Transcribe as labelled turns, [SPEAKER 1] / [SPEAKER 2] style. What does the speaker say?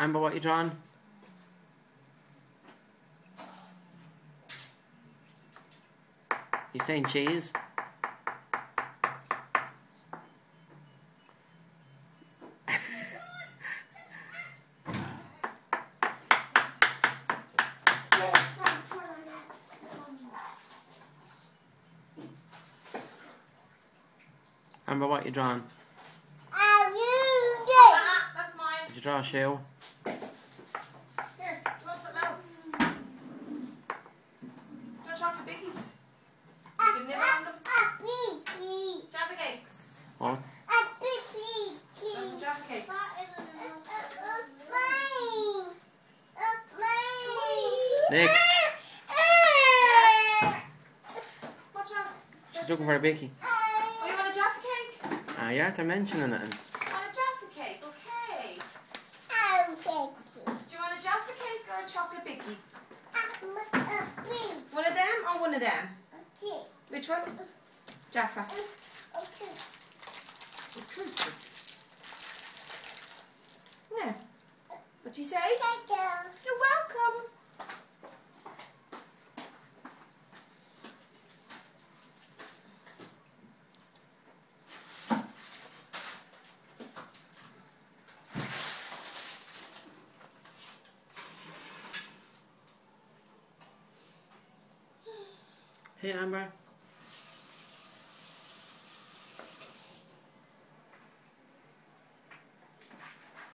[SPEAKER 1] Amber, what you drawing? You saying cheese? Amber, what you drawing?
[SPEAKER 2] Ah, that's mine.
[SPEAKER 1] Did you draw a shoe?
[SPEAKER 2] Here, do you want something else? Do you want chocolate biggies? You can nibble on them. Jaffa cakes.
[SPEAKER 1] What?
[SPEAKER 2] There's some Jaffa cakes.
[SPEAKER 1] Nick,
[SPEAKER 2] What's wrong?
[SPEAKER 1] she's looking for a bicky.
[SPEAKER 2] Oh, you want a Jaffa cake?
[SPEAKER 1] Ah, you're after mentioning it.
[SPEAKER 2] Want a Jaffa cake? Okay. Do you want a Jaffa cake or a chocolate biggie? One of them or one of them? Which one? Jaffa. No. What'd you say? You're
[SPEAKER 1] Hey, Amber.